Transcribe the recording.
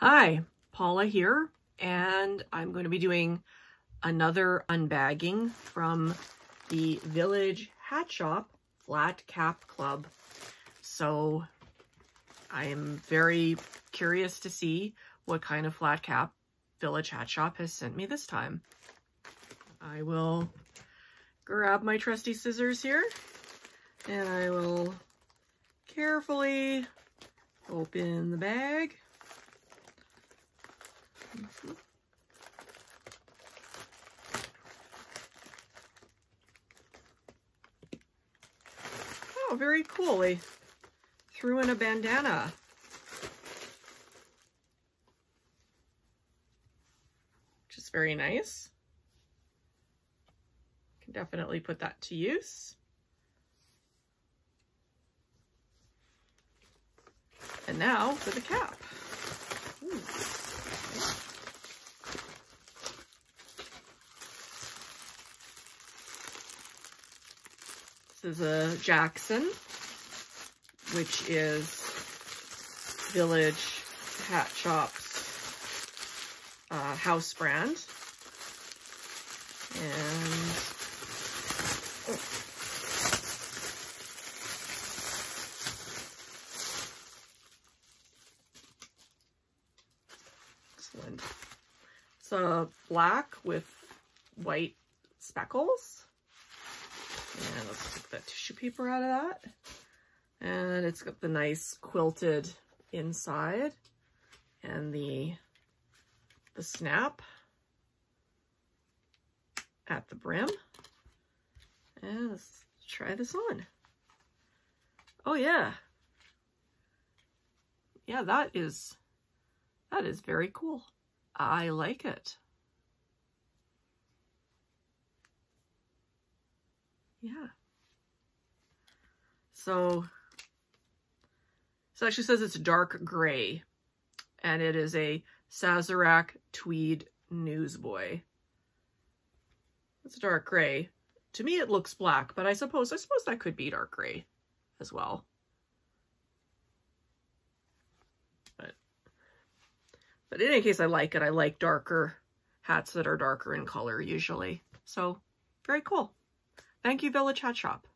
Hi, Paula here, and I'm going to be doing another unbagging from the Village Hat Shop Flat Cap Club. So I am very curious to see what kind of flat cap Village Hat Shop has sent me this time. I will grab my trusty scissors here and I will carefully open the bag. Oh, very cool. They threw in a bandana. Which is very nice. Can definitely put that to use. And now for the cap. This is a Jaxon, which is Village Hat Shop's uh, house brand. And oh. Excellent. It's a black with white speckles. And let's take that tissue paper out of that. And it's got the nice quilted inside and the, the snap at the brim. And let's try this on. Oh yeah. Yeah, that is, that is very cool. I like it. Yeah. So, so actually says it's dark gray and it is a Sazerac tweed newsboy. It's dark gray. To me, it looks black, but I suppose, I suppose that could be dark gray as well. But, but in any case, I like it. I like darker hats that are darker in color usually. So very cool. Thank you, Village Hat Shop.